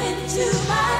into my